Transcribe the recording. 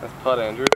That's putt, Andrew.